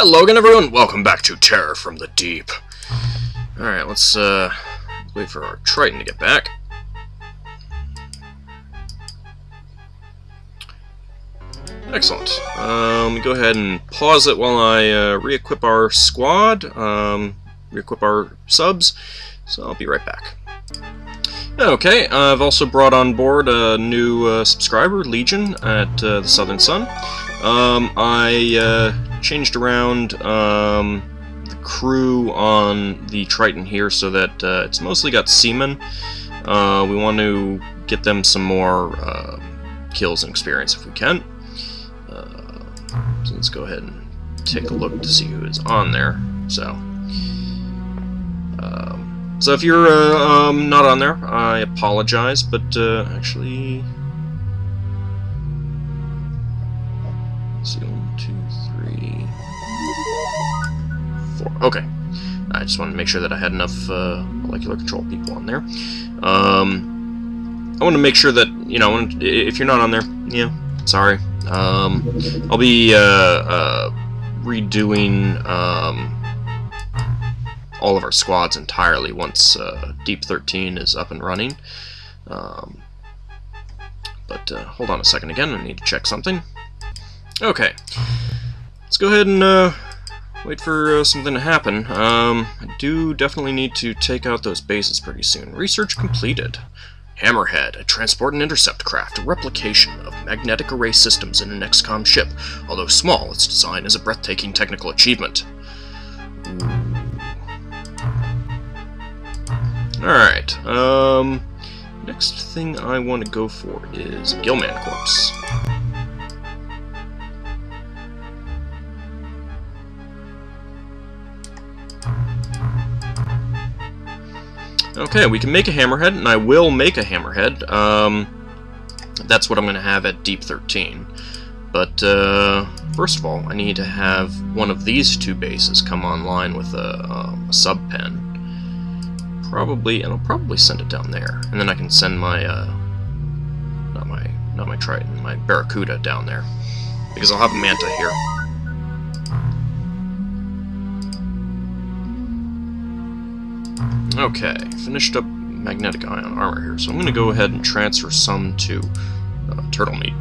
Hello again, everyone. Welcome back to Terror from the Deep. Alright, let's, uh, wait for our Triton to get back. Excellent. Um, go ahead and pause it while I uh, re-equip our squad, um, re-equip our subs, so I'll be right back. Okay, I've also brought on board a new uh, subscriber, Legion, at uh, the Southern Sun. Um, I uh, changed around um, the crew on the Triton here so that uh, it's mostly got seamen. Uh, we want to get them some more uh, kills and experience if we can. So let's go ahead and take a look to see who is on there. So, um, so if you're uh, um, not on there, I apologize, but uh, actually, see, four. Okay, I just wanted to make sure that I had enough uh, molecular control people on there. Um, I want to make sure that you know if you're not on there, yeah, sorry. Um, I'll be uh, uh, redoing um, all of our squads entirely once uh, Deep 13 is up and running. Um, but uh, hold on a second again, I need to check something. Okay, let's go ahead and uh, wait for uh, something to happen. Um, I do definitely need to take out those bases pretty soon. Research completed. Hammerhead, a transport and intercept craft, a replication of magnetic array systems in an XCOM ship. Although small, its design is a breathtaking technical achievement. Alright, um... Next thing I want to go for is Gilman Corpse. Okay, we can make a hammerhead, and I will make a hammerhead. Um, that's what I'm going to have at Deep 13. But, uh, first of all, I need to have one of these two bases come online with a, um, a sub pen. Probably, and I'll probably send it down there. And then I can send my, uh, not my, not my Triton, my Barracuda down there. Because I'll have a Manta here. Okay, finished up magnetic ion armor here, so I'm going to go ahead and transfer some to uh, turtle meat.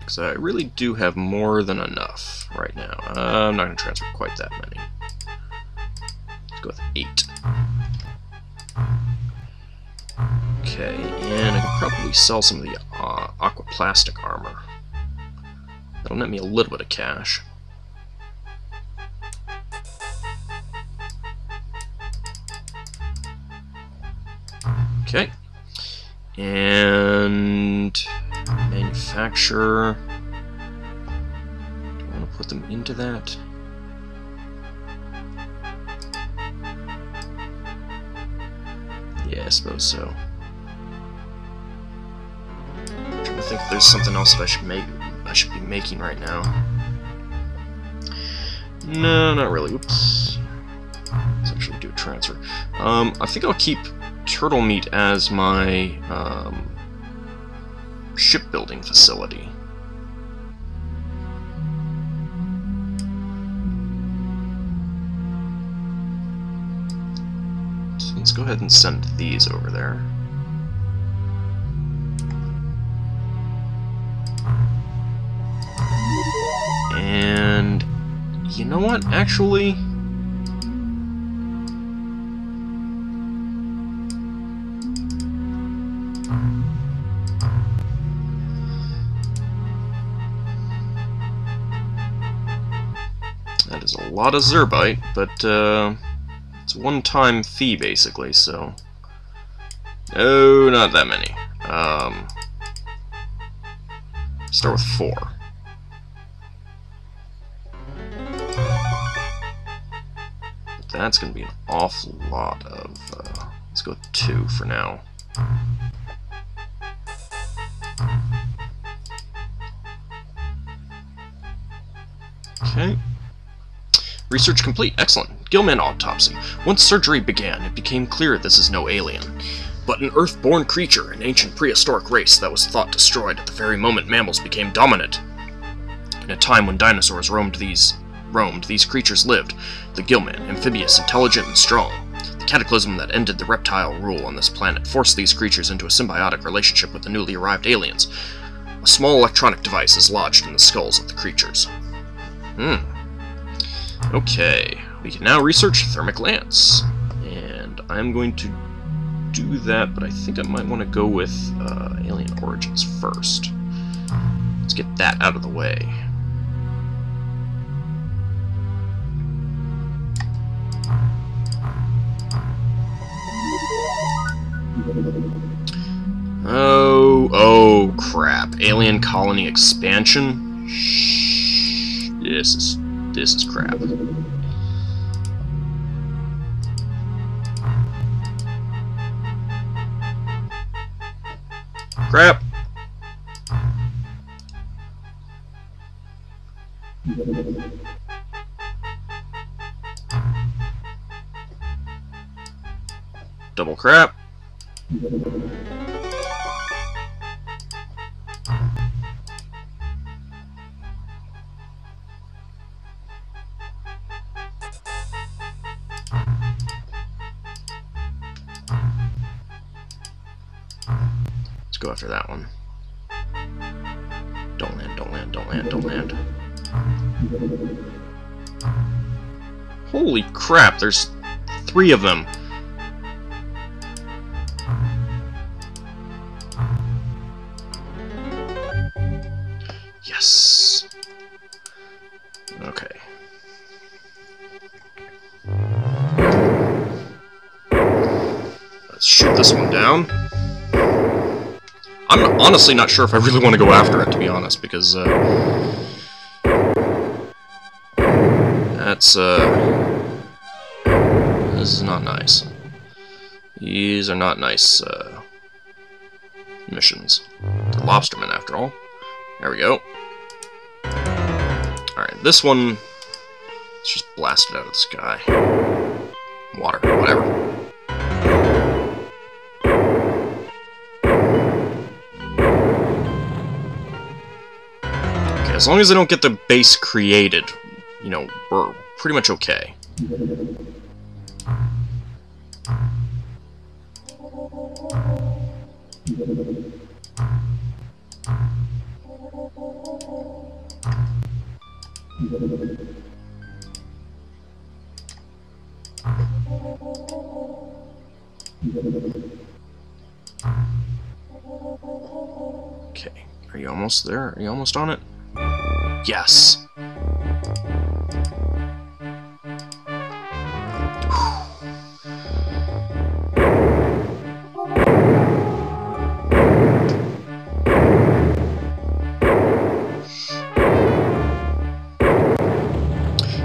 Because I really do have more than enough right now. Uh, I'm not going to transfer quite that many. Let's go with 8. Okay, and I can probably sell some of the uh, aquaplastic armor. That'll net me a little bit of cash. Okay. And manufacture. Do I want to put them into that? Yeah, I suppose so. I'm trying to think if there's something else that I should make I should be making right now. No, not really. Oops. Let's actually do a transfer. Um, I think I'll keep turtle meat as my um, shipbuilding facility. So let's go ahead and send these over there. And you know what, actually... That is a lot of Zrbite, but uh, it's one-time fee, basically, so... Oh, not that many. Um, start with four. That's going to be an awful lot of... Uh, let's go with two for now. Okay. Research complete. Excellent. Gilman autopsy. Once surgery began, it became clear this is no alien. but an Earth-born creature, an ancient prehistoric race that was thought destroyed at the very moment mammals became dominant. In a time when dinosaurs roamed these roamed, these creatures lived. The Gillman, amphibious, intelligent, and strong. The cataclysm that ended the reptile rule on this planet forced these creatures into a symbiotic relationship with the newly arrived aliens. A small electronic device is lodged in the skulls of the creatures. Hmm. Okay, we can now research Thermic Lance. And I'm going to do that, but I think I might want to go with uh, Alien Origins first. Let's get that out of the way. Oh, oh crap. Alien colony expansion? Shh. This is this is crap. Crap. Double crap. Let's go after that one. Don't land, don't land, don't land, don't land. Holy crap, there's three of them. I'm honestly not sure if I really want to go after it, to be honest, because, uh... That's, uh... This is not nice. These are not nice, uh... Missions. Lobsterman, after all. There we go. Alright, this one... Let's just blast it out of the sky. Water, whatever. As long as I don't get the base created, you know, we're pretty much okay. Okay, are you almost there? Are you almost on it? Yes.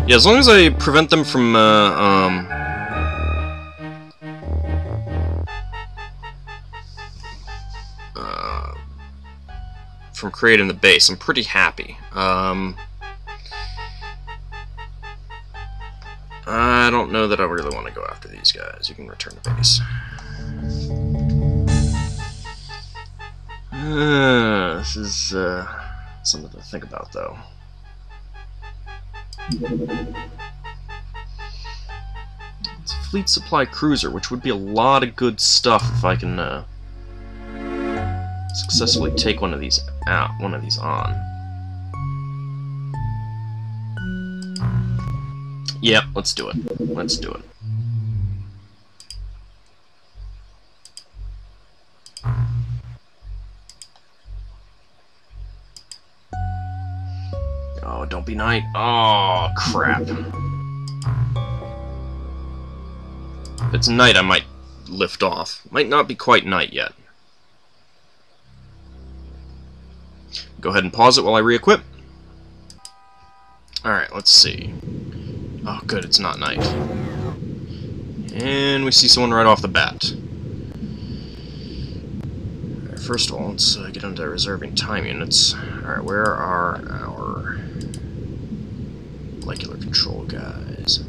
Yeah, as long as I prevent them from, uh, um... from creating the base, I'm pretty happy. Um... I don't know that I really want to go after these guys. You can return to base. Uh, this is, uh, something to think about, though. It's a fleet supply cruiser, which would be a lot of good stuff if I can uh, successfully take one of these out, one of these on. Yep, let's do it. Let's do it. Oh, don't be night. Oh, crap. If it's night, I might lift off. Might not be quite night yet. Go ahead and pause it while I re-equip. Alright, let's see. Oh, good, it's not night. And we see someone right off the bat. first of all, let's uh, get into reserving time units. Alright, where are our molecular control guys?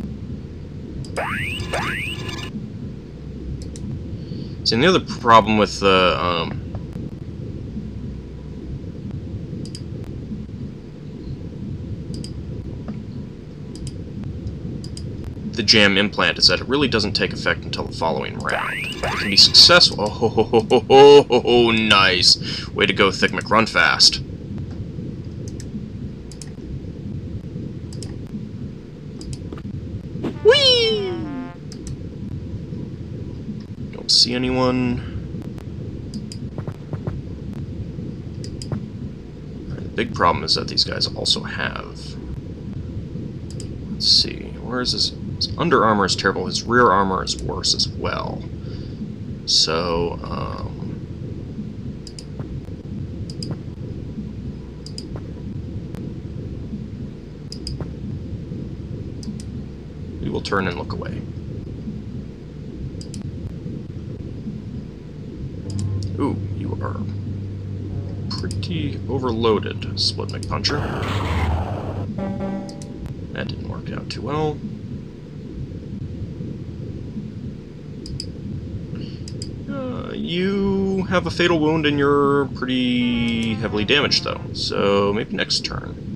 See, and the other problem with the, um, the jam implant is that it really doesn't take effect until the following round. It can be successful. Oh, ho, ho, ho, ho, ho, ho, nice. Way to go, Thick McRunfast. Whee! Don't see anyone. The big problem is that these guys also have. Let's see, where is his, his under armor is terrible. His rear armor is worse as well. So, um, we will turn and look away. Ooh, you are pretty overloaded, Split McPuncher. That didn't work out too well. Uh, you have a fatal wound and you're pretty heavily damaged, though. So maybe next turn.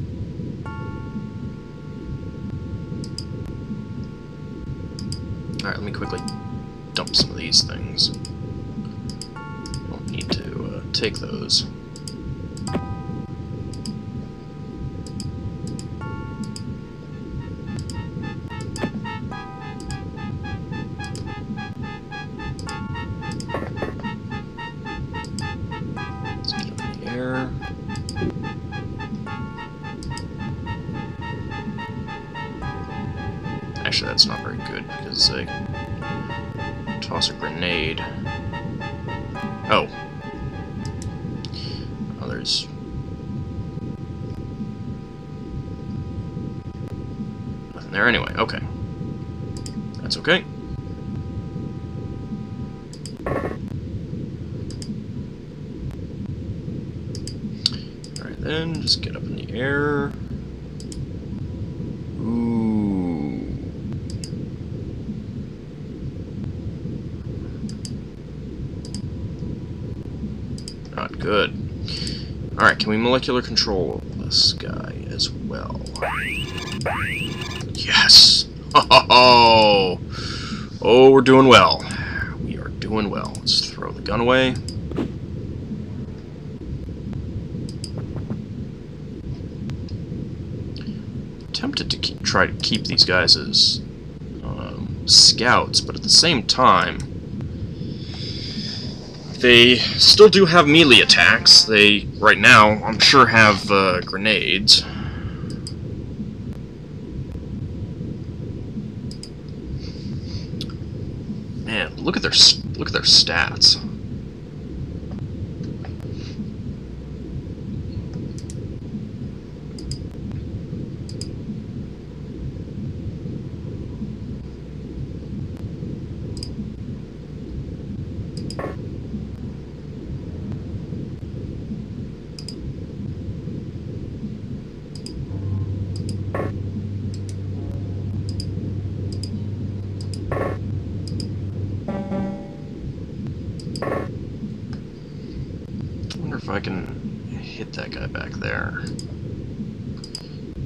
Molecular control this guy as well? Yes! Oh, oh, we're doing well. We are doing well. Let's throw the gun away. Tempted to keep, try to keep these guys as um, scouts, but at the same time, they still do have melee attacks. They, right now, I'm sure have uh, grenades. Man, look at their look at their stats. I wonder if I can hit that guy back there.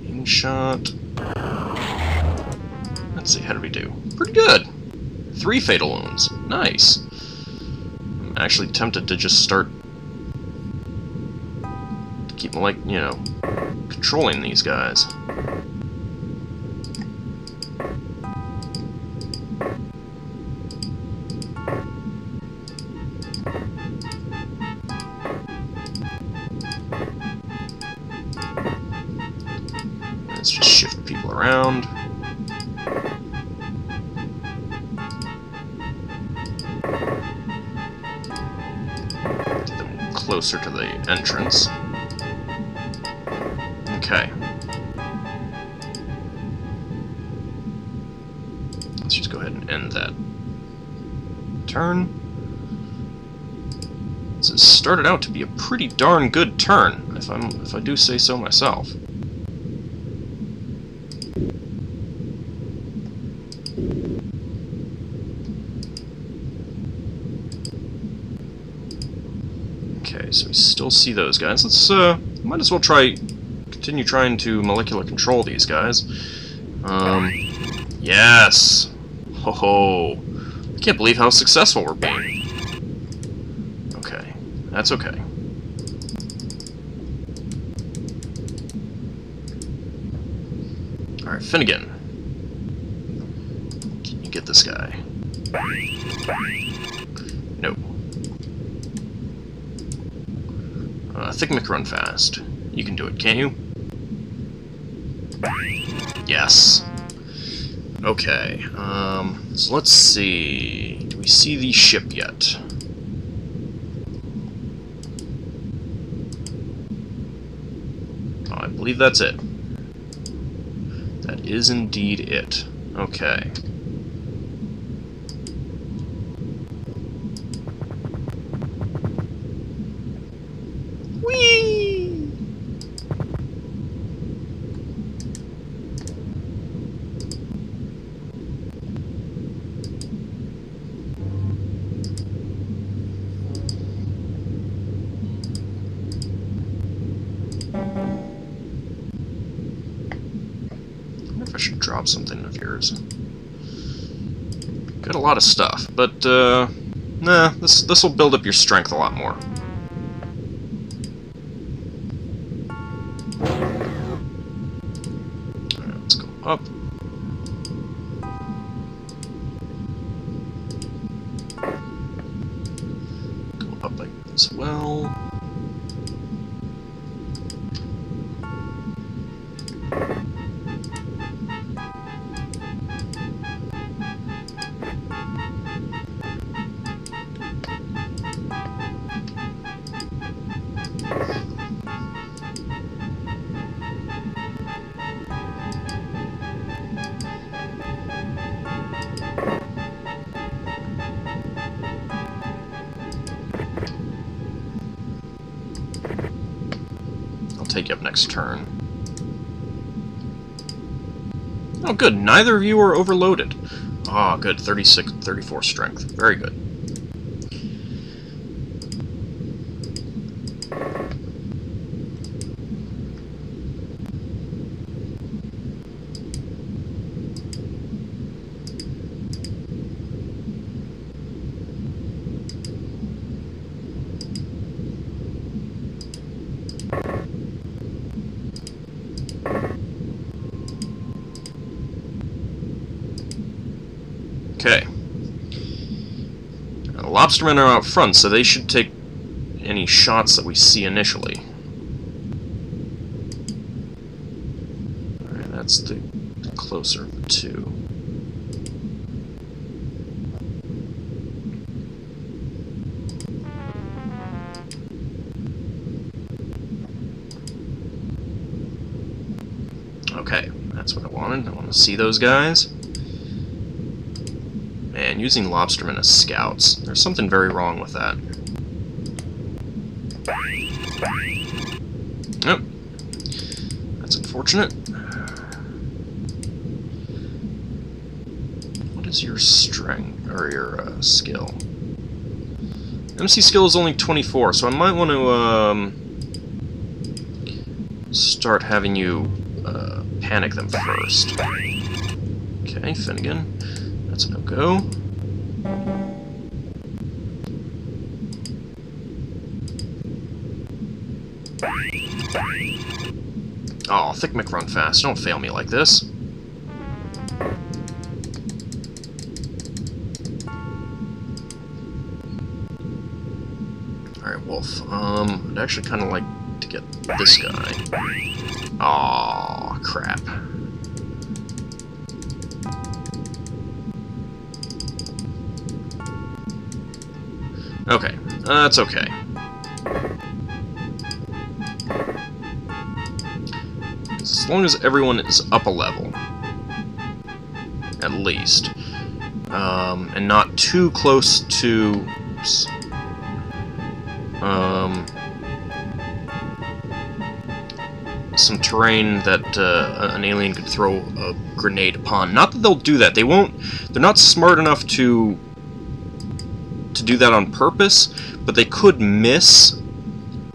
In shot. Let's see, how did we do? Pretty good. Three fatal wounds. Nice. I'm actually tempted to just start keep like you know controlling these guys. Pretty darn good turn, if I'm if I do say so myself. Okay, so we still see those guys. Let's, uh, might as well try, continue trying to molecular control these guys. Um, yes! Ho ho! I can't believe how successful we're being. Okay, that's okay. Alright, Finnegan. Can you get this guy? Nope. Uh, Thick run fast. You can do it, can't you? Yes. Okay, um, so let's see. Do we see the ship yet? Oh, I believe that's it. Is indeed it. Okay. Lot of stuff, but, uh, nah, this this will build up your strength a lot more. Take up next turn. Oh, good. Neither of you are overloaded. Ah, oh, good. 36, 34 strength. Very good. Okay. Now, the lobstermen are out front, so they should take any shots that we see initially. Alright, that's the closer of the two. Okay, that's what I wanted. I want to see those guys. Using lobstermen as scouts. There's something very wrong with that. Nope. That's unfortunate. What is your strength, or your uh, skill? MC skill is only 24, so I might want to um, start having you uh, panic them first. Okay, Finnegan. That's a no-go. Thick McRunfast. Don't fail me like this. Alright, Wolf. Um, I'd actually kind of like to get this guy. Aw, crap. Okay, that's okay. As long as everyone is up a level, at least, um, and not too close to um, some terrain that uh, an alien could throw a grenade upon. Not that they'll do that. They won't. They're not smart enough to to do that on purpose, but they could miss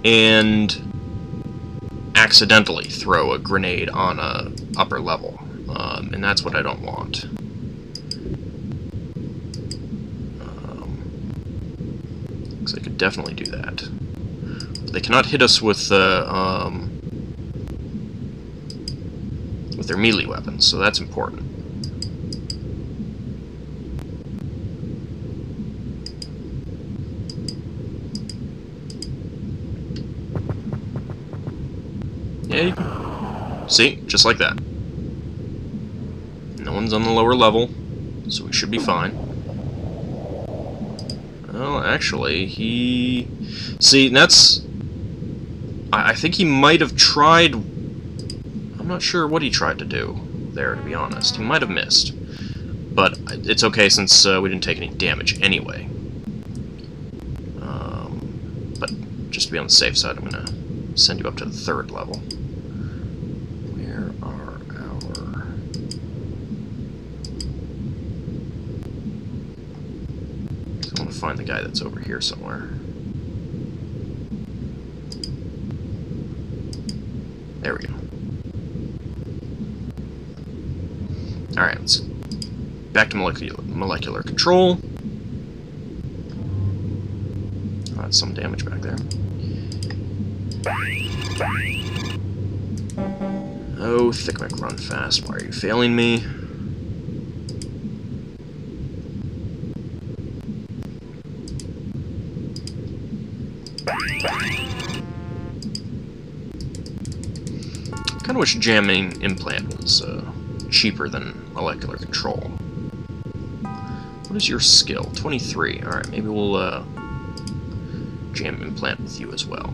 and accidentally throw a grenade on a upper level. Um, and that's what I don't want. Um, so they could definitely do that. They cannot hit us with uh, um, with their melee weapons, so that's important. Yeah, see? Just like that. No one's on the lower level, so we should be fine. Well, actually, he... See, that's... I, think he might have tried... I'm not sure what he tried to do there, to be honest. He might have missed. But it's okay since uh, we didn't take any damage anyway. Um, but just to be on the safe side, I'm going to send you up to the third level. find the guy that's over here somewhere. There we go. Alright, let's back to molecular, molecular control. Oh, that's some damage back there. Oh, Thickmick, run fast. Why are you failing me? Wish jamming implant was uh, cheaper than molecular control. What is your skill? 23. Alright, maybe we'll uh, jam implant with you as well.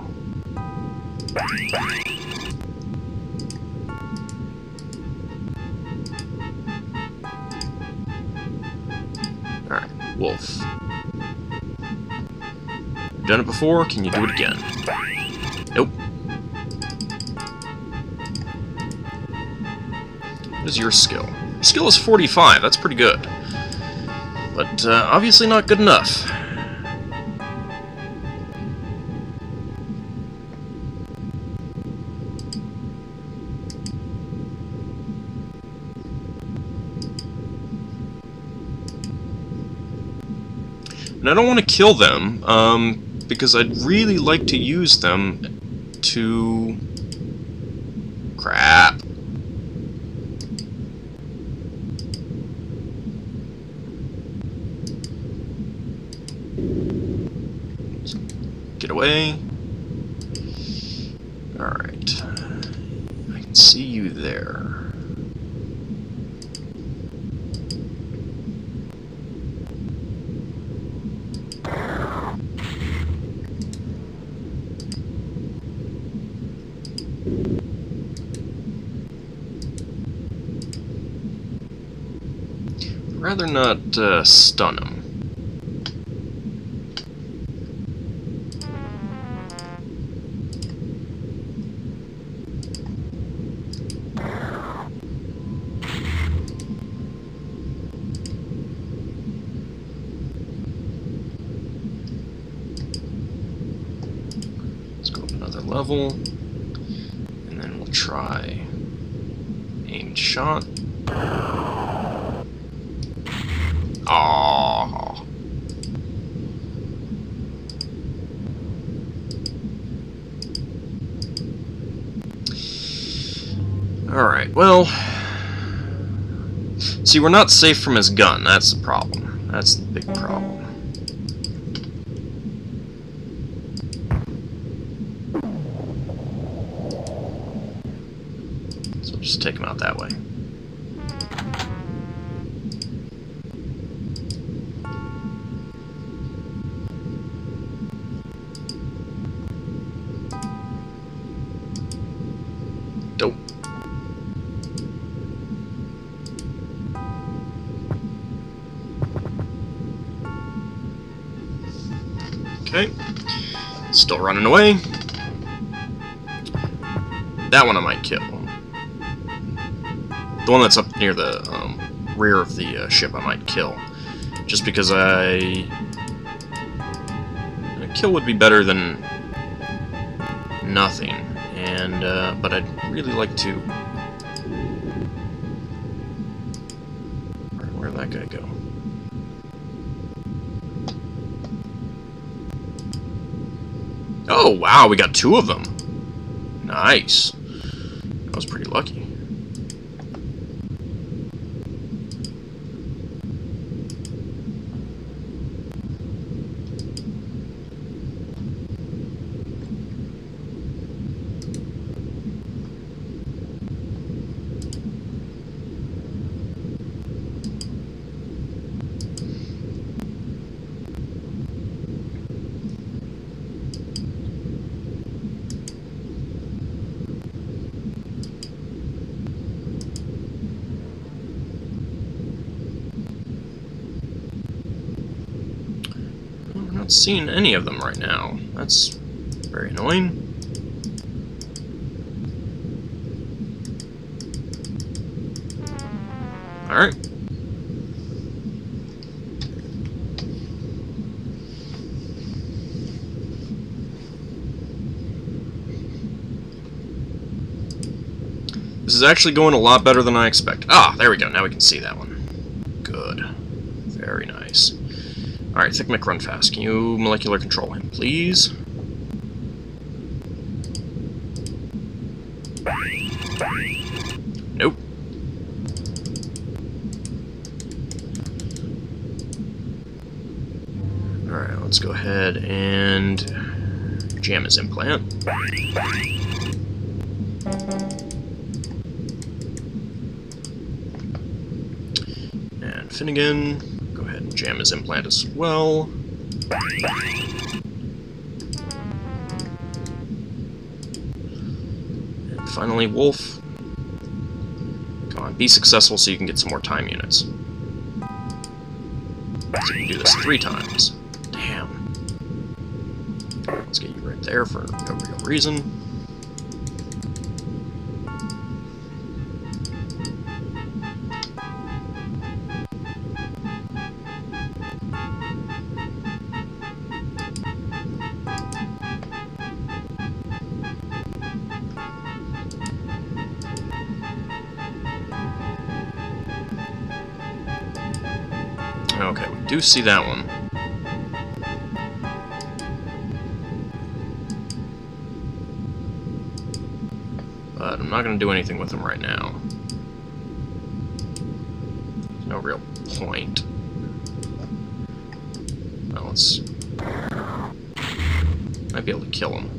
Alright, Wolf. Done it before, can you do it again? Is your skill? skill is 45, that's pretty good. But uh, obviously not good enough. And I don't want to kill them, um, because I'd really like to use them to... Crap. Get away. Alright. I can see you there. rather not uh, stun him. Let's go up another level. And then we'll try aimed shot. Aww. Alright, well... See, we're not safe from his gun, that's the problem. That's the big problem. Away. That one I might kill. The one that's up near the um, rear of the uh, ship I might kill. Just because I... A kill would be better than nothing. And, uh, but I'd really like to... wow, we got two of them. Nice. I was pretty lucky. I'm not seeing any of them right now. That's very annoying. Alright. This is actually going a lot better than I expected. Ah, there we go. Now we can see that one. Good. Very nice. Alright, Thick run fast. Can you molecular control him, please? Nope. Alright, let's go ahead and jam his implant. And Finnegan, his implant as well. And finally, Wolf. Come on, be successful so you can get some more time units. So you can do this three times. Damn. Let's get you right there for no real reason. See that one. But I'm not going to do anything with them right now. No real point. Well, let's... Might be able to kill him.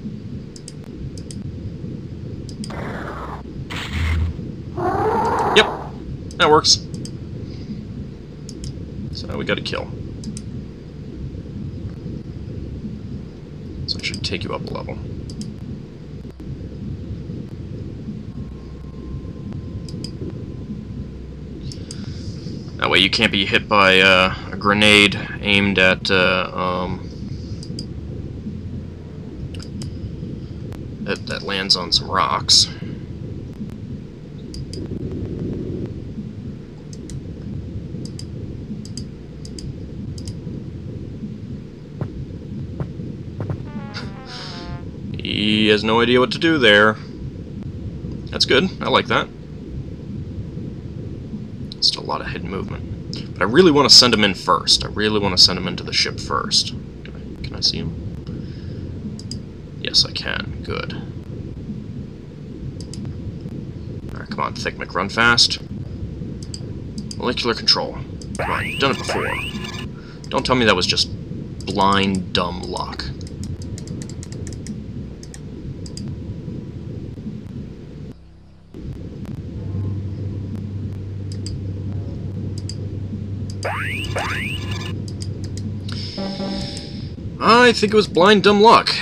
Yep, that works. We got a kill. So it should take you up a level. That way you can't be hit by uh, a grenade aimed at, uh, um, that, that lands on some rocks. Has no idea what to do there. That's good. I like that. Still a lot of hidden movement. But I really want to send him in first. I really want to send him into the ship first. Can I, can I see him? Yes, I can. Good. Alright, come on, Thick run fast. Molecular control. Come on, done it before. Don't tell me that was just blind, dumb luck. I think it was blind dumb luck.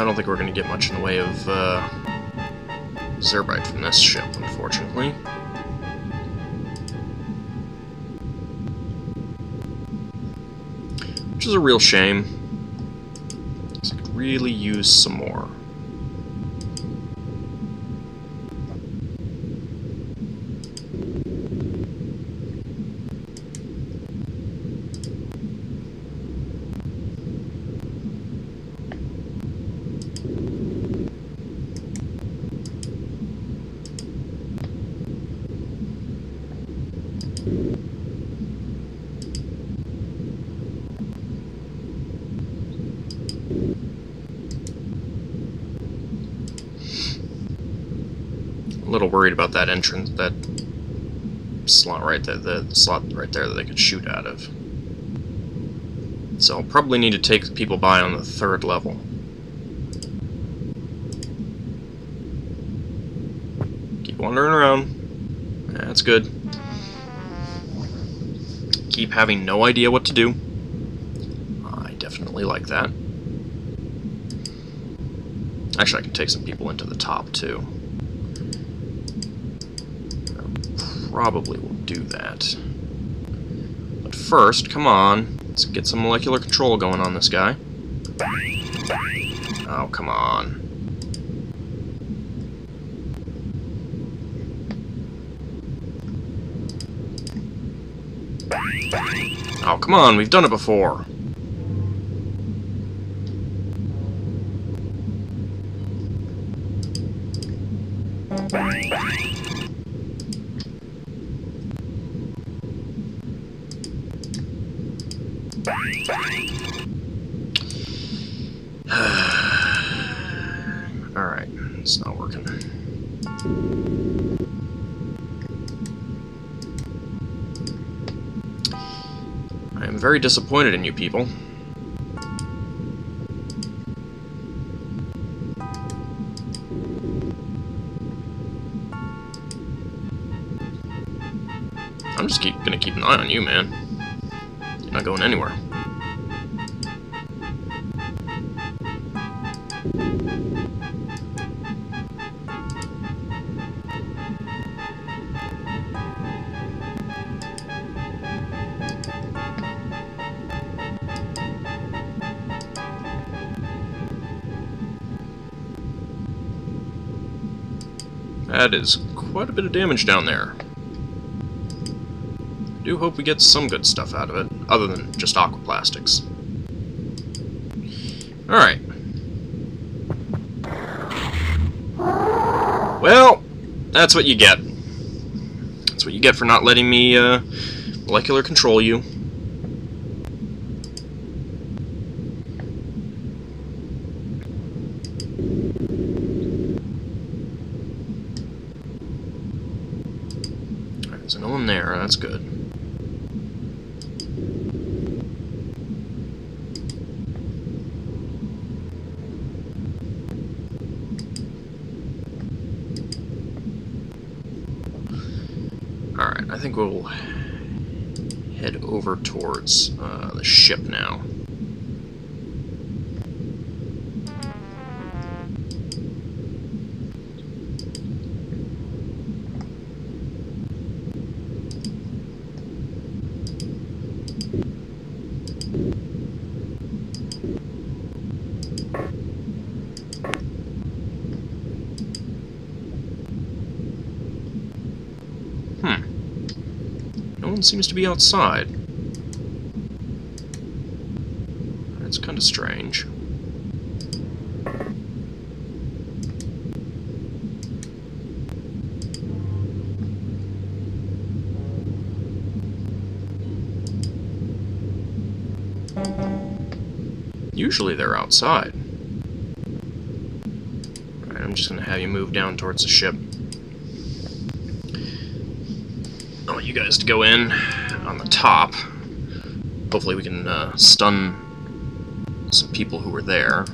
I don't think we're going to get much in the way of uh, Zrbite from this ship, unfortunately. Which is a real shame. I could really use some more. a little worried about that entrance, that slot right there, the slot right there that they could shoot out of. So I'll probably need to take people by on the third level. Keep wandering around. That's good. Keep having no idea what to do. I definitely like that. Actually, I can take some people into the top, too. Probably will do that. But first, come on, let's get some molecular control going on this guy. Oh, come on. Oh, come on, we've done it before. Alright, it's not working. I am very disappointed in you people. I'm just keep, gonna keep an eye on you, man. Not going anywhere. That is quite a bit of damage down there. I do hope we get some good stuff out of it, other than just aquaplastics. Alright. Well, that's what you get. That's what you get for not letting me uh, molecular control you. There's no one there, that's good. Alright, I think we'll head over towards uh, the ship now. No one seems to be outside. That's kind of strange. Usually they're outside. Alright, I'm just going to have you move down towards the ship. I want you guys to go in on the top. Hopefully we can uh, stun some people who were there.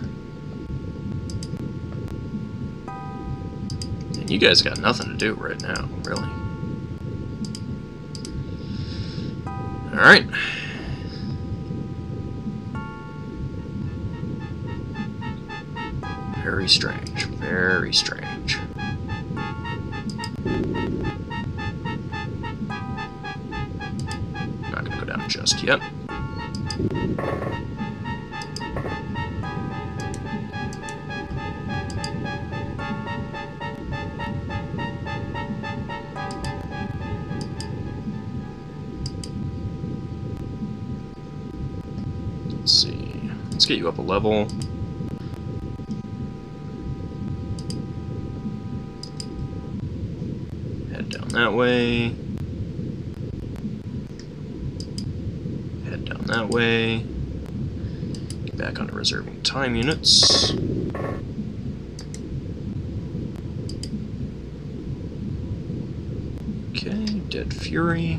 And you guys got nothing to do right now, really. Alright. Very strange. Very strange. Not gonna go down just yet. You up a level. Head down that way. Head down that way. Get back onto reserving time units. Okay, Deadfury.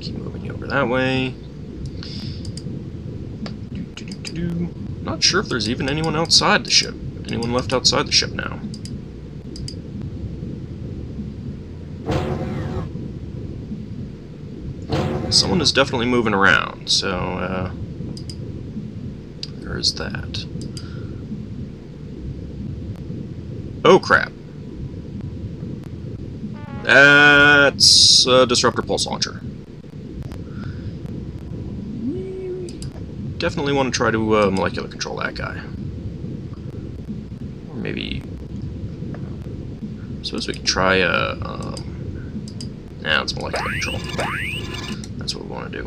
Keep moving you over that way. Do-do-do-do-do. Not sure if there's even anyone outside the ship. Anyone left outside the ship now. Someone is definitely moving around, so, uh, there's that. Oh, crap. That's a Disruptor Pulse Launcher. Definitely want to try to uh, molecular control that guy. Or maybe... suppose we could try a... Uh, um, nah, it's molecular control. That's what we want to do.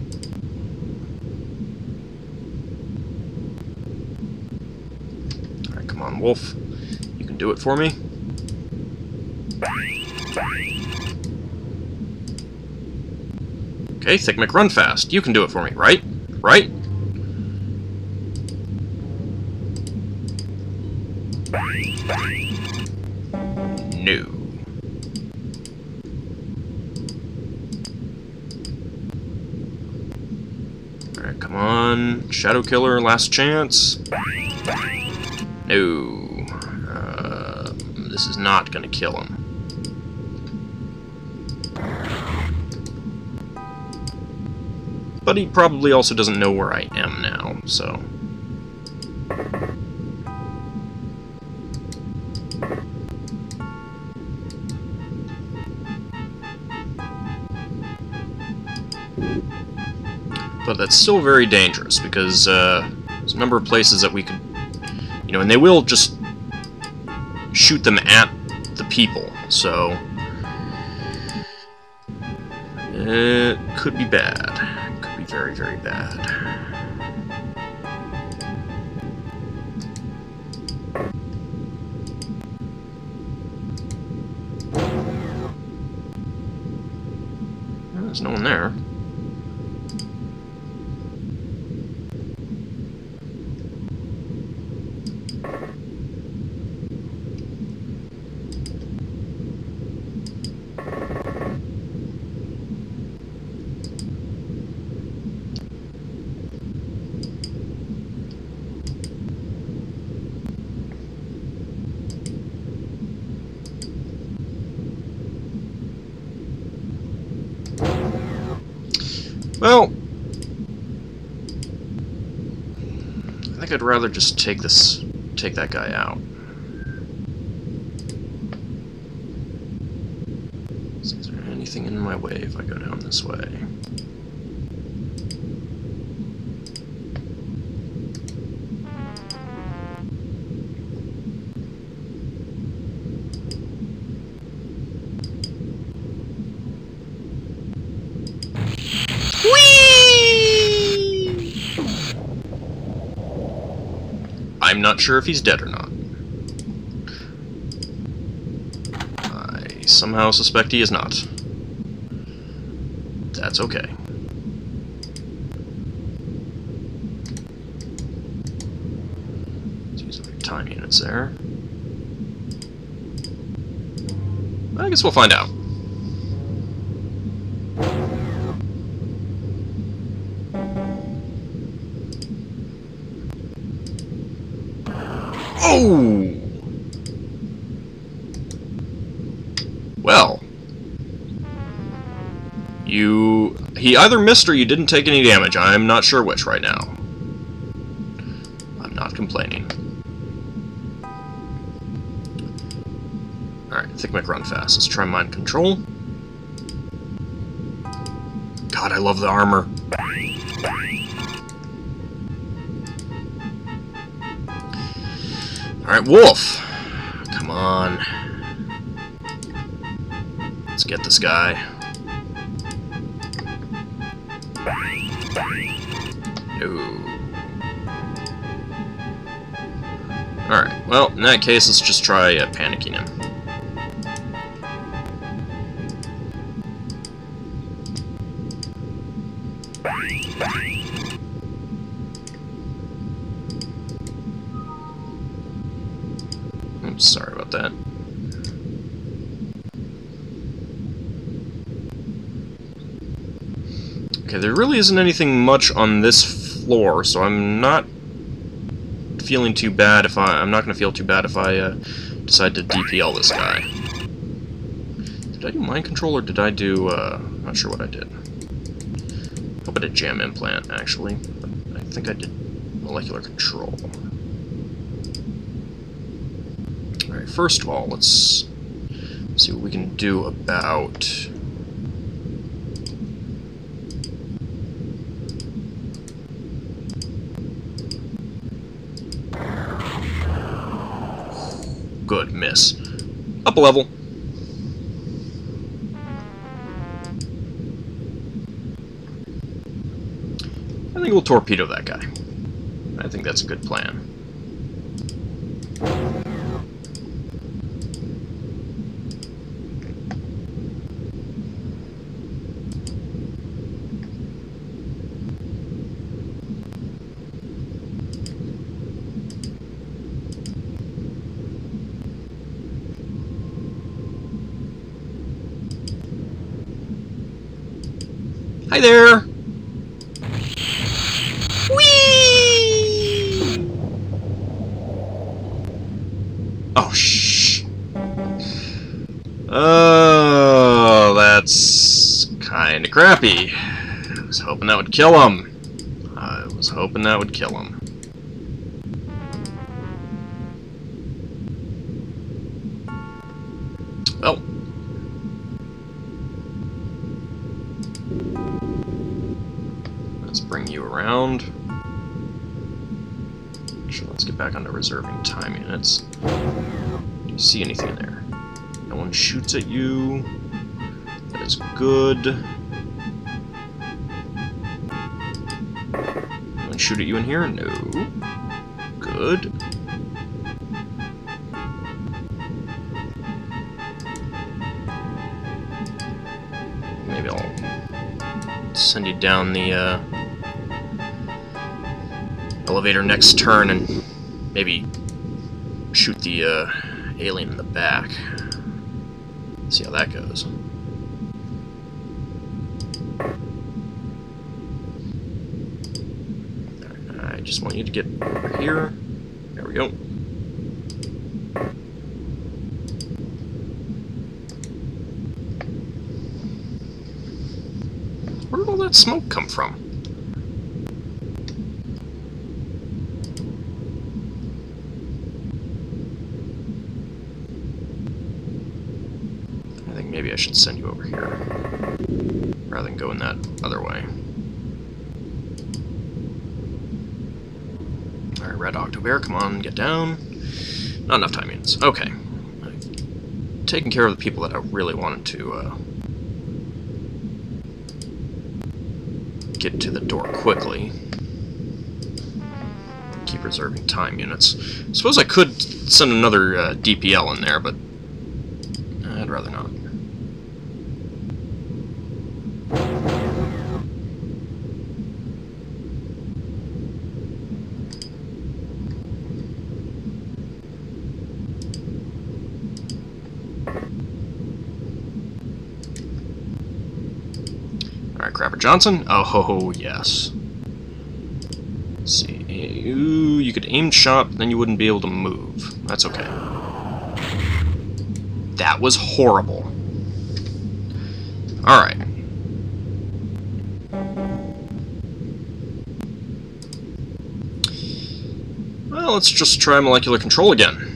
Alright, come on, Wolf. You can do it for me. Okay, Thick run fast. You can do it for me, right? Right? No. Alright, come on. Shadowkiller, last chance. No. Uh, this is not gonna kill him. But he probably also doesn't know where I am now, so... still very dangerous, because uh, there's a number of places that we could... You know, and they will just shoot them at the people, so... It could be bad. Could be very, very bad. There's no one there. Well, I think I'd rather just take this, take that guy out. Is there anything in my way if I go down this way? I'm not sure if he's dead or not. I somehow suspect he is not. That's okay. Let's use our time units there. I guess we'll find out. Either missed or you didn't take any damage. I'm not sure which right now. I'm not complaining. Alright, Thick McRunfast. Let's try mind control. God, I love the armor. Alright, Wolf. Come on. Let's get this guy. No. Alright, well, in that case, let's just try uh, panicking him. Really isn't anything much on this floor, so I'm not feeling too bad if I... I'm not going to feel too bad if I uh, decide to DPL this guy. Did I do mind control or did I do... Uh, I'm not sure what I did. I did jam implant, actually. I think I did molecular control. Alright, first of all, let's see what we can do about... Miss. Up a level. I think we'll torpedo that guy. I think that's a good plan. Hi there! Whee! Oh, shh. Oh, that's crappy. I was hoping that would kill him. I was hoping that would kill him. Well, Let's bring you around. Actually, let's get back onto reserving time units. Do you see anything in there? No one shoots at you. That is good. Shoot at you in here? No. Good. Maybe I'll send you down the, uh, elevator next turn and maybe shoot the uh, alien in the back. See how that goes. I just want you to get over here. There we go. Where did all that smoke come from? I think maybe I should send you over here, rather than going that other way. Octobear, come on, get down. Not enough time units. Okay. I've care of the people that I really wanted to, uh, get to the door quickly. Keep reserving time units. Suppose I could send another uh, DPL in there, but I'd rather not. Alright, Crapper Johnson. Oh, ho, ho, yes. Let's see. Ooh, you could aim shot, then you wouldn't be able to move. That's okay. That was horrible. Alright. Well, let's just try molecular control again.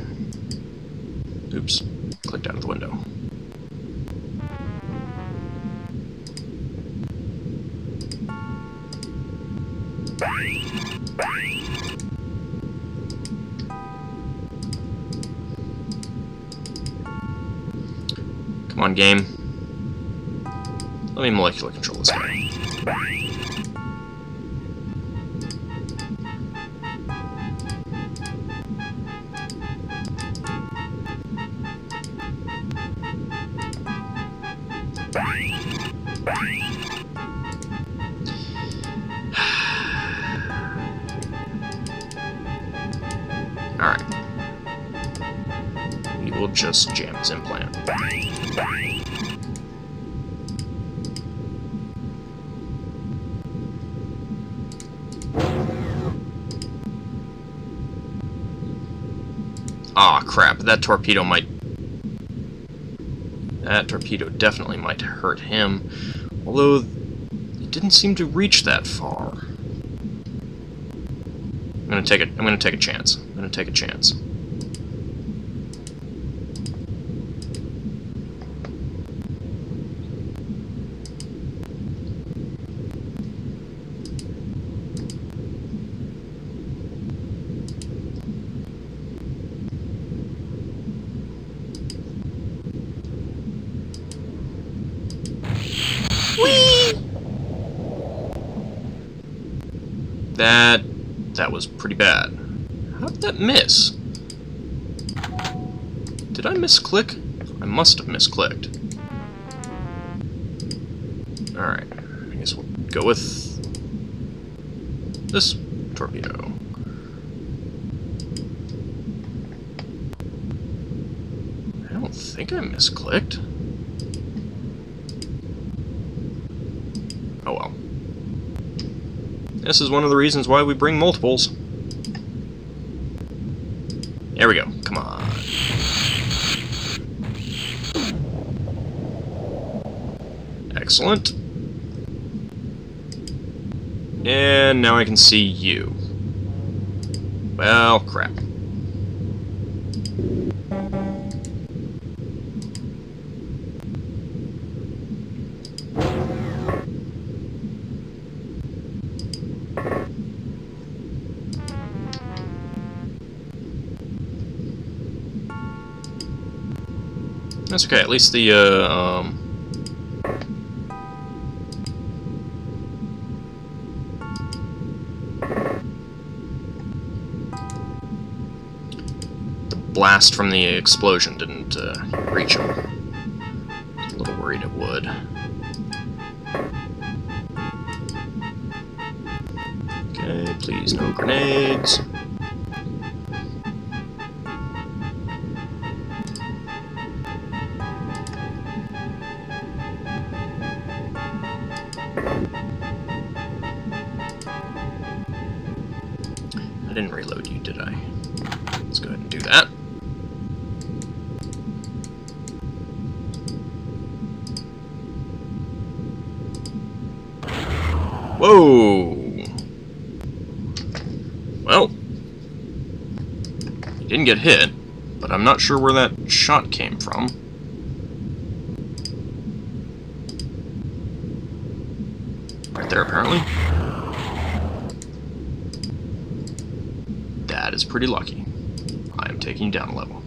Game. Let me molecular control this. That torpedo might... That torpedo definitely might hurt him. Although, it didn't seem to reach that far. I'm gonna take it. I'm gonna take a chance. I'm gonna take a chance. That that was pretty bad. How did that miss? Did I misclick? I must have misclicked. Alright, I guess we'll go with this torpedo. I don't think I misclicked. Oh well. This is one of the reasons why we bring multiples. There we go. Come on. Excellent. And now I can see you. Well, crap. That's okay, at least the, uh, um... The blast from the explosion didn't, uh, reach him. a little worried it would. Okay, please no grenades. Get hit, but I'm not sure where that shot came from. Right there, apparently. That is pretty lucky. I am taking down a level.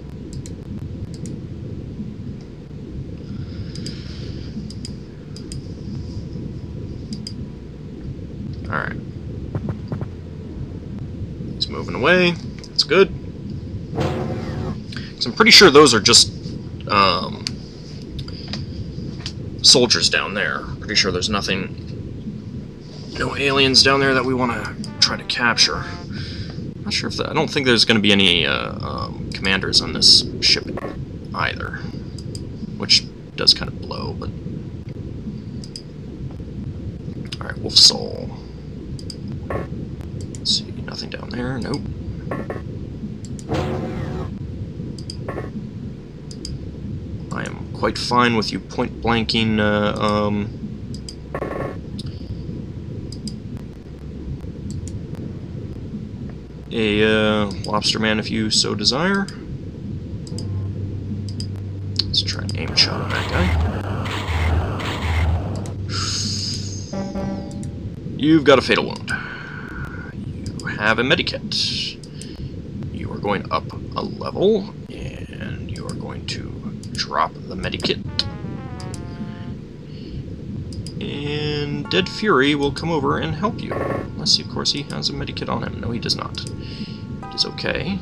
Alright. He's moving away. That's good. Pretty sure those are just um, soldiers down there. Pretty sure there's nothing, no aliens down there that we want to try to capture. Not sure if I don't think there's going to be any uh, um, commanders on this ship either, which does kind of blow, but... Alright, Wolfsoul. Let's see, nothing down there, nope. I am quite fine with you point-blanking, uh, um, a uh, lobster man if you so desire. Let's try an aim shot on that guy. You've got a fatal wound. You have a medikit. You are going up a level, and you are going to drop the medikit. And Deadfury will come over and help you. Unless, of course, he has a medikit on him. No, he does not. It is okay.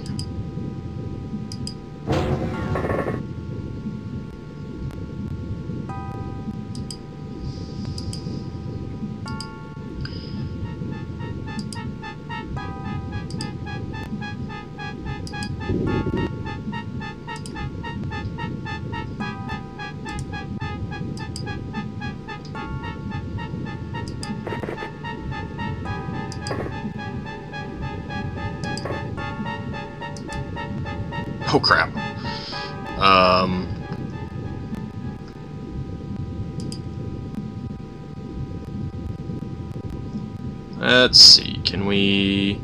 Let's see, can we...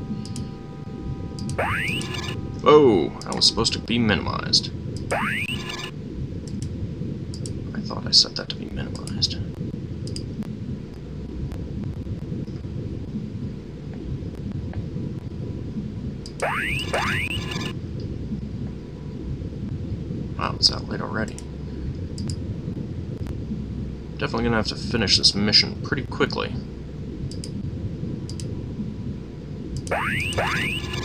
Oh, I was supposed to be minimized. I thought I set that to be minimized. Wow, it's that late already. Definitely gonna have to finish this mission pretty quickly. Bang!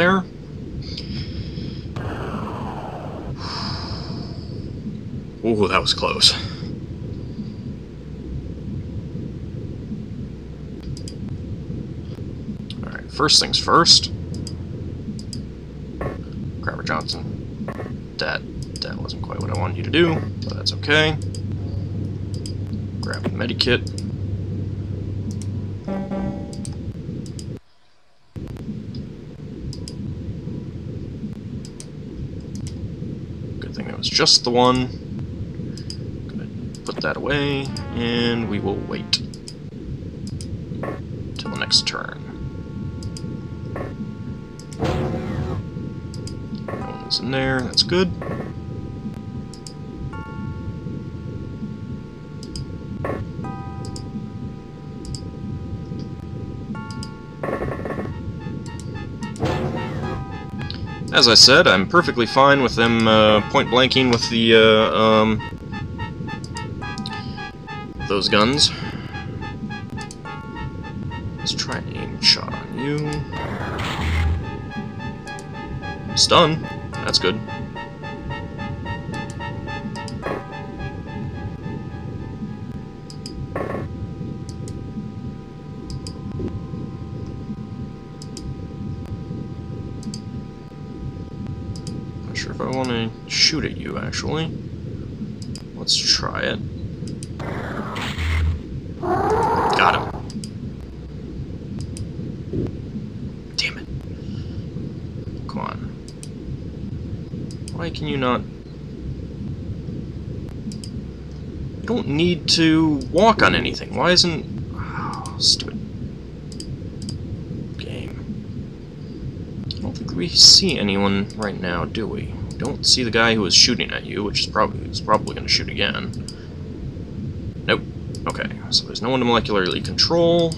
There. Ooh, that was close. Alright, first things first. Crapper Johnson. That that wasn't quite what I wanted you to do, but that's okay. Grab the medikit. Just the one. Gonna put that away, and we will wait till the next turn. One's in there, that's good. As I said, I'm perfectly fine with them uh, point blanking with the uh, um, those guns. Let's try an aim shot on you. Stun. That's good. Actually. Let's try it. Got him. Damn it. Come on. Why can you not... You don't need to walk on anything. Why isn't... Oh, stupid. Game. I don't think we see anyone right now, do we? Don't see the guy who was shooting at you, which is probably is probably going to shoot again. Nope. Okay, so there's no one to molecularly control.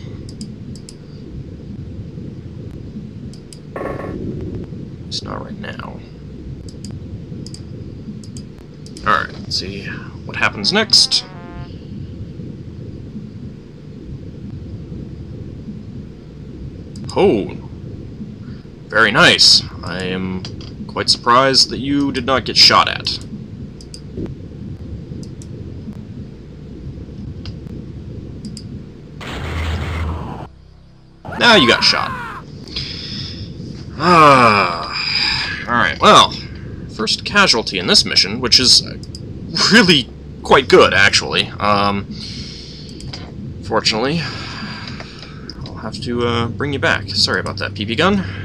It's not right now. Alright, let's see what happens next. Oh, very nice. I am quite surprised that you did not get shot at. Now you got shot. Ah. Alright, well, first casualty in this mission, which is really quite good, actually. Um, fortunately, I'll have to uh, bring you back. Sorry about that, PeePeeGun.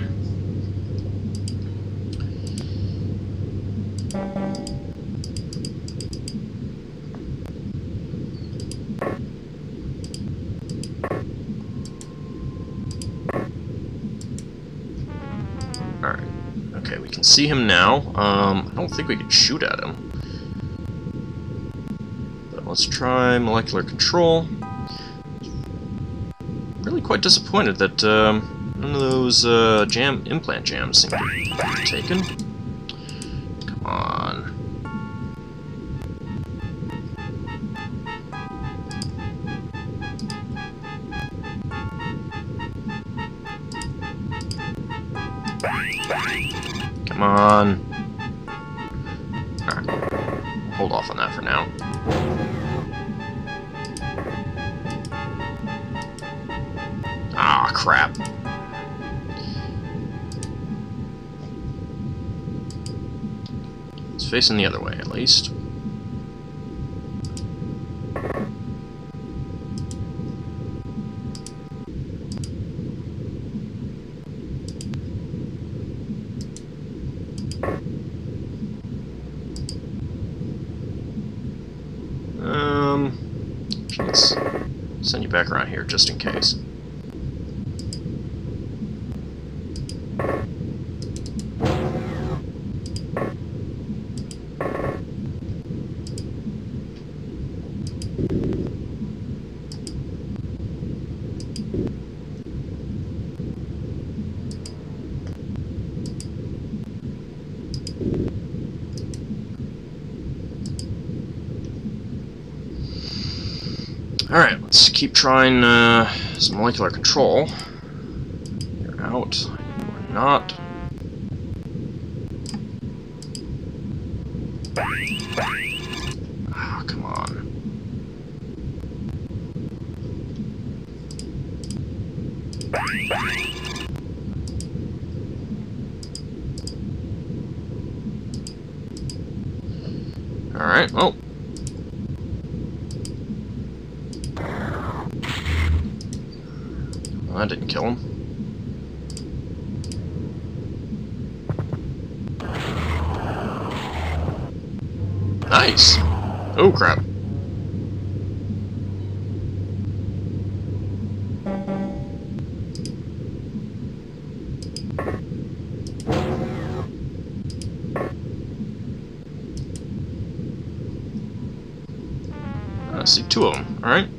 See him now. Um, I don't think we could shoot at him. But let's try molecular control. Really quite disappointed that um, none of those uh, jam implant jams seem to be taken. Facing the other way, at least. Um, let's send you back around here just in case. Alright, let's keep trying uh, some molecular control. You're out. You're not. Ah, come on. Alright, well, That didn't kill him. Nice! Oh, crap. I see two of them, alright?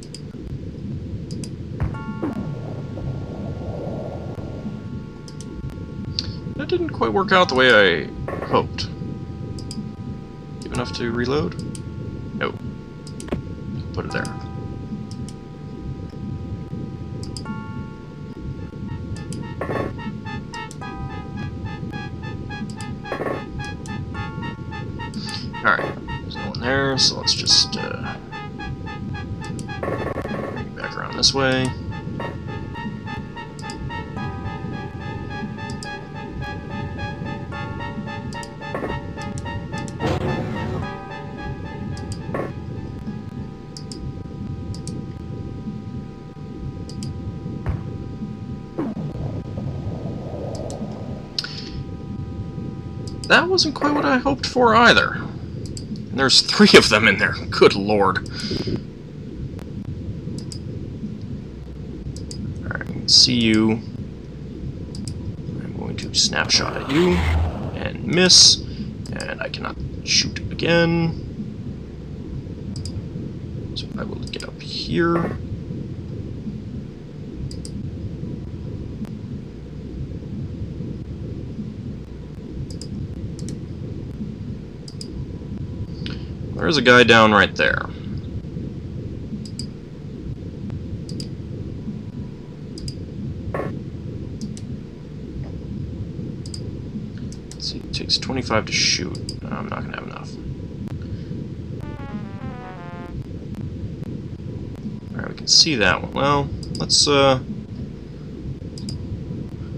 Quite work out the way I hoped. Give enough to reload? No. Put it there. Alright, there's no one there, so let's just uh, back around this way. Wasn't quite what I hoped for either. And there's three of them in there. Good lord. Alright, see you. I'm going to snapshot at you and miss. And I cannot shoot again. So I will get up here. There's a guy down right there. Let's see, it takes 25 to shoot. I'm not going to have enough. Alright, we can see that one. Well, let's, uh...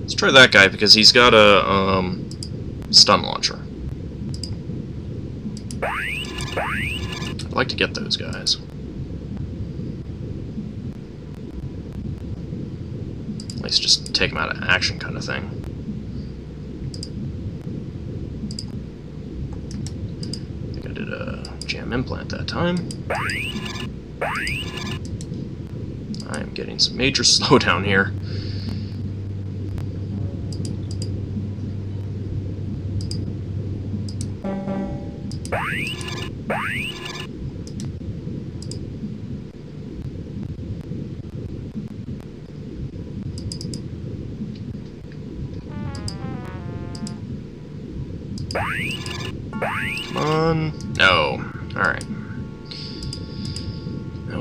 Let's try that guy because he's got a um, stun launcher. I'd like to get those guys. At least just take them out of action kind of thing. I think I did a jam implant that time. I am getting some major slowdown here.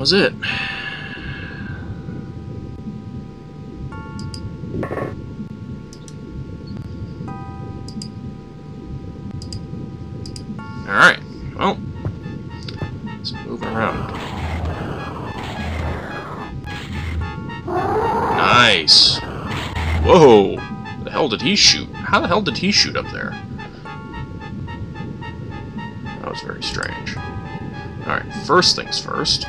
Was it. Alright. Well. Let's move around. Nice. Whoa. The hell did he shoot? How the hell did he shoot up there? That was very strange. Alright, first things first.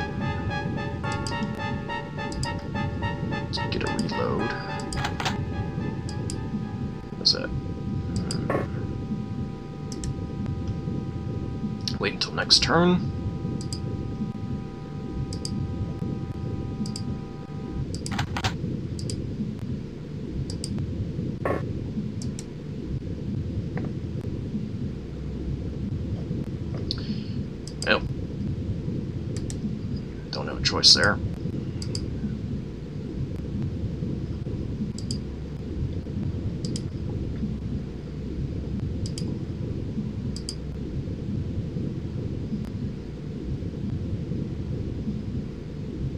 Choice there.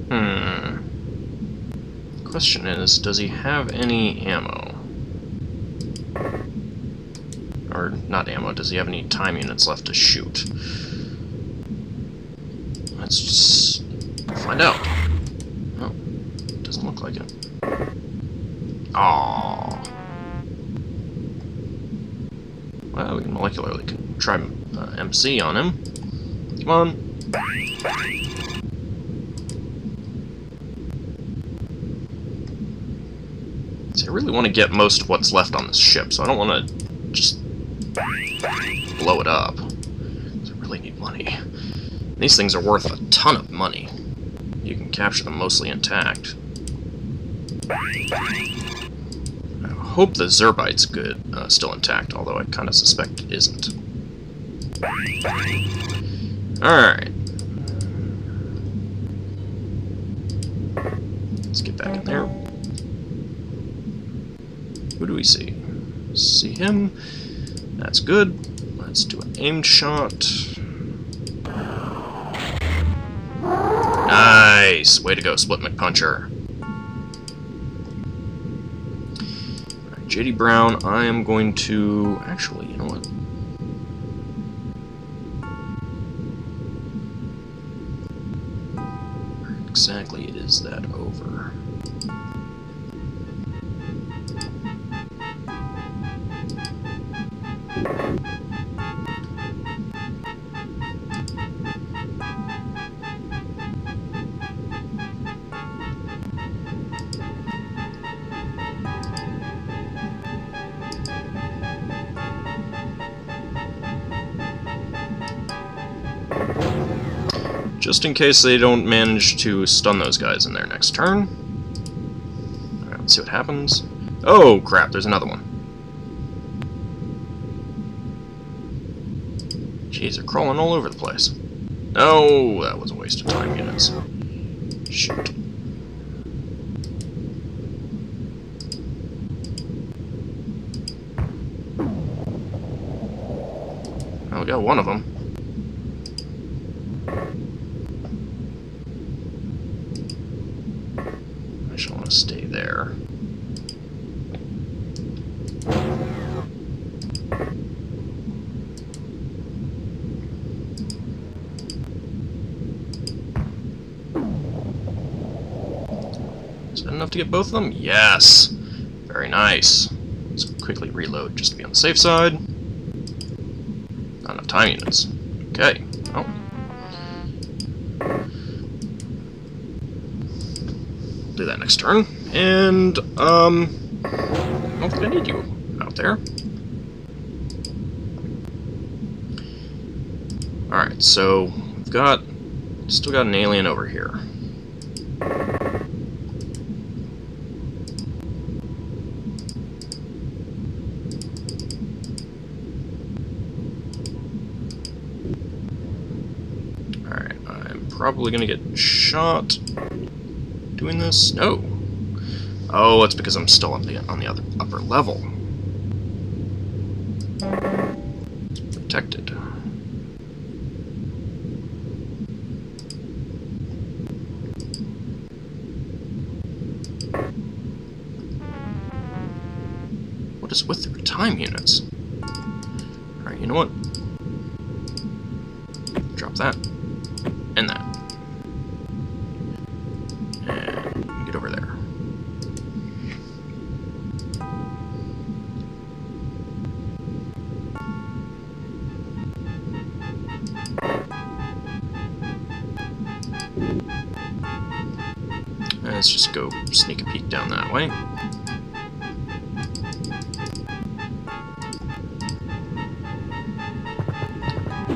Hmm. Question is, does he have any ammo? Or, not ammo, does he have any time units left to shoot? Let's just find out. Oh, doesn't look like it. Aww. Well, we can molecularly try uh, MC on him. Come on. See, I really want to get most of what's left on this ship, so I don't want to just blow it up. I really need money. These things are worth a ton of money. Capture them mostly intact. I hope the Zrbite's good, uh, still intact, although I kind of suspect it isn't. Alright. Let's get back in there. Who do we see? See him. That's good. Let's do an aimed shot. Nice! Way to go, Split McPuncher. Alright, JD Brown, I am going to... Actually, you know what? Where exactly is that over? Just in case they don't manage to stun those guys in their next turn. Let's see what happens. Oh, crap, there's another one. Jeez, they're crawling all over the place. No, that was a waste of time units. Shoot. Oh, we got one of them. I just want to stay there. Is that enough to get both of them? Yes! Very nice. Let's quickly reload just to be on the safe side. Not enough time units. Okay. Oh. Do that next turn. And, um... I don't think I need you out there. Alright, so we've got still got an alien over here. Alright, I'm probably gonna get shot doing this. No. Oh, it's because I'm still on the on the other upper level. Protected. What is with their time units? Alright, you know what? Drop that. And that. Let's just go sneak a peek down that way.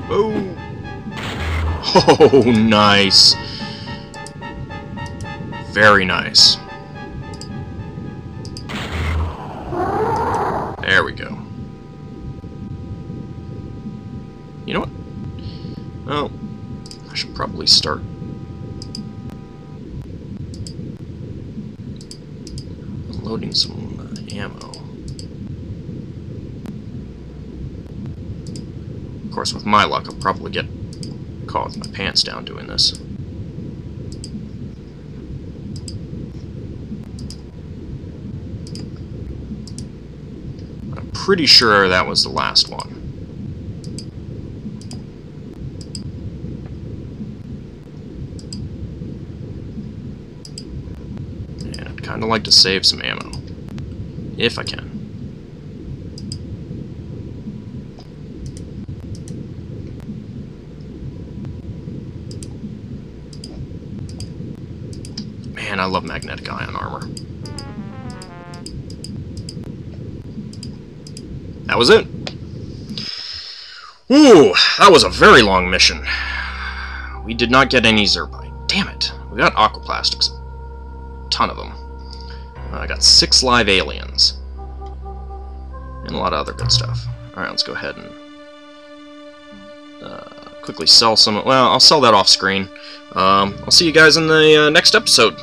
Oh! Oh, nice. Very nice. There we go. You know what? Well, I should probably start loading some uh, ammo. Of course, with my luck, I'll probably get caught with my pants down doing this. I'm pretty sure that was the last one. And I'd kind of like to save some ammo. If I can. That was it. Ooh, that was a very long mission. We did not get any Zrbite. Damn it. We got aquaplastics. A ton of them. Uh, I got six live aliens. And a lot of other good stuff. Alright, let's go ahead and uh, quickly sell some... Well, I'll sell that off screen. Um, I'll see you guys in the uh, next episode.